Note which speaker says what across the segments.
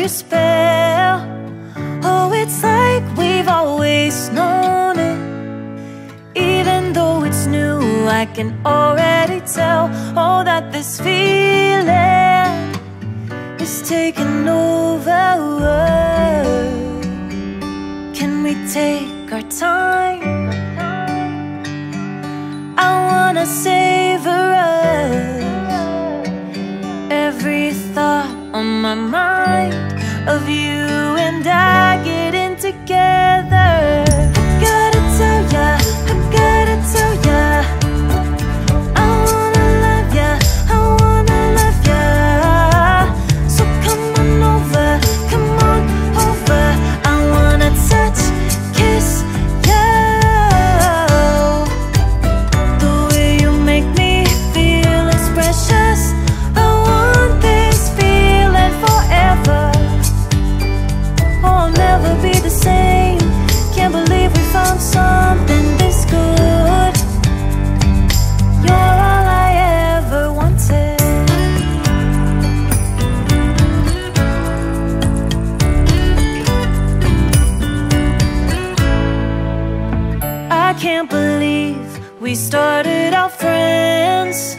Speaker 1: your spell. Oh, it's like we've always known it. Even though it's new, I can already tell Oh, that this feeling is taking over. Can we take our time? I wanna say We started out friends.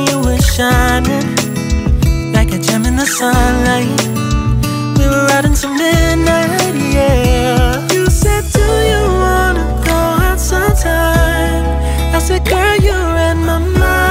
Speaker 2: shining Like a gem in the sunlight. We were riding till midnight, yeah. You said, do you wanna go out sometime? I said, girl, you're in my mind.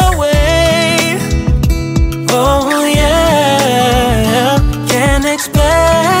Speaker 2: Can't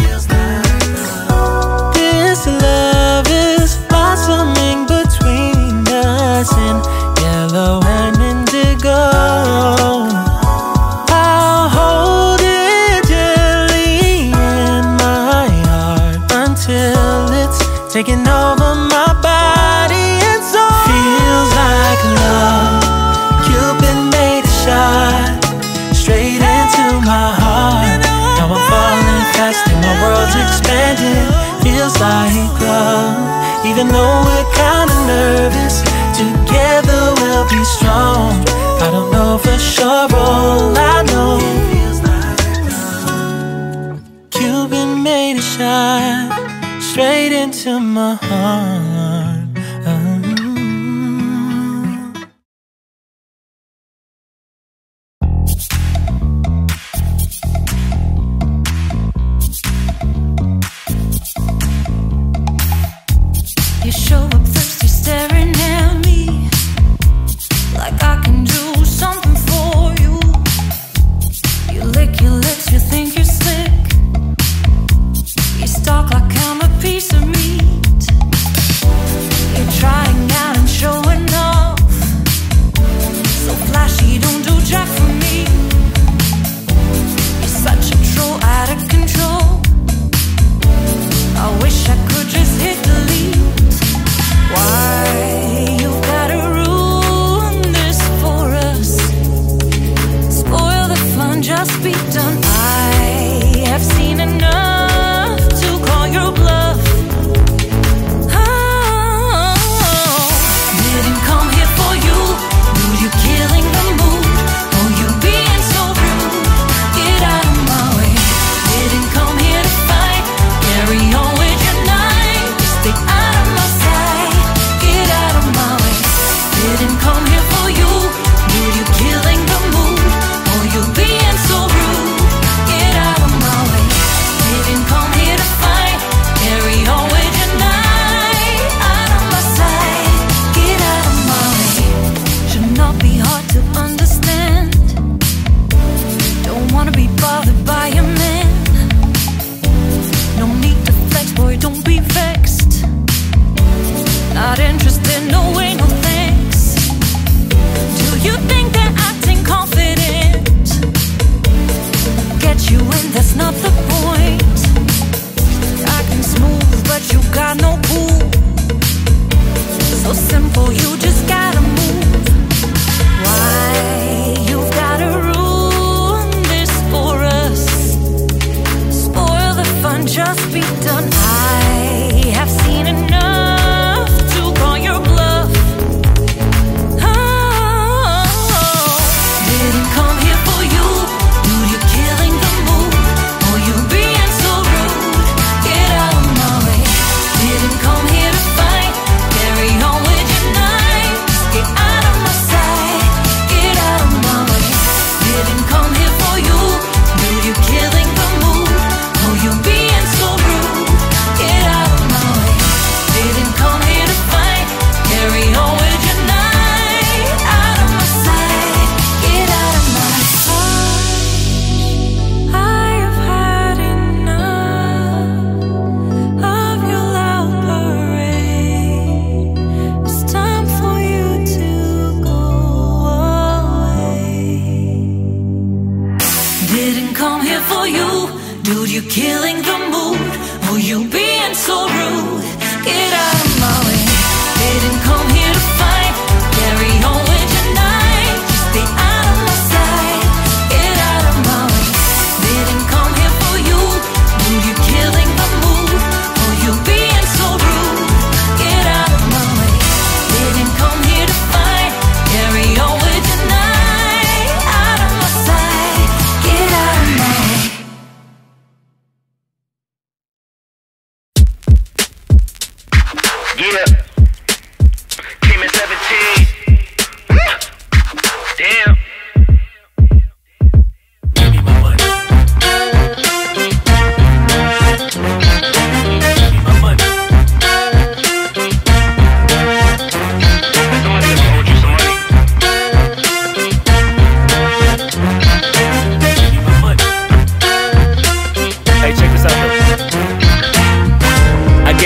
Speaker 2: Expanding. Feels like love, even though we're kinda nervous. Together we'll be strong. I don't know for sure, all I know. Cuban made a shot straight into my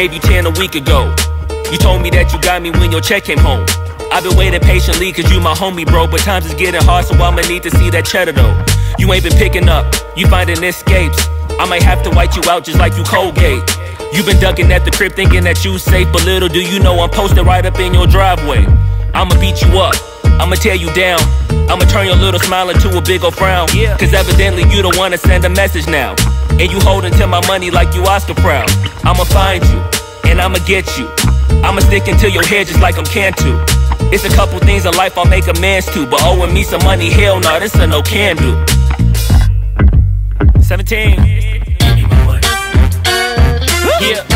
Speaker 3: gave you 10 a week ago. You told me that you got me when your check came home. I've been waiting patiently cause you my homie, bro. But times is getting hard, so I'ma need to see that cheddar though. You ain't been picking up, you finding escapes. I might have to white you out just like you Colgate. You been ducking at the crib thinking that you safe, but little do you know I'm posted right up in your driveway. I'ma beat you up, I'ma tear you down. I'ma turn your little smile into a big ol' frown. Yeah. Cause evidently you don't wanna send a message now. And you holding to my money like you Oscar proud. I'ma find you, and I'ma get you. I'ma stick into your head just like I'm Cantu. It's a couple things in life I'll make amends to, but owing me some money, hell no, this a no can do. 17.
Speaker 2: Give me my money.
Speaker 3: Yeah. Yeah.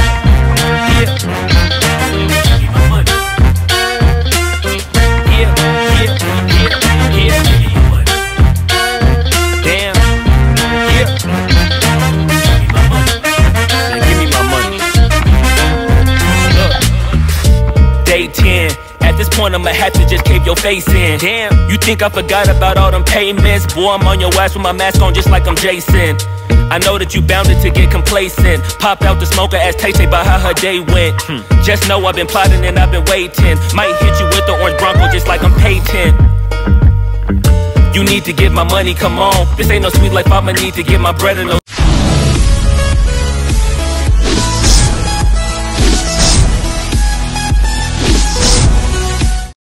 Speaker 3: Damn, you think I forgot about all them payments? Boy, I'm on your ass with my mask on just like I'm Jason. I know that you bounded to get complacent. Popped out the smoker, asked Tay Tay about how her day went. Hmm. Just know I've been plotting and I've been waiting. Might hit you with the orange Bronco just like I'm Peyton. You need to get my money, come on. This ain't no sweet life, I'ma need to get my bread in those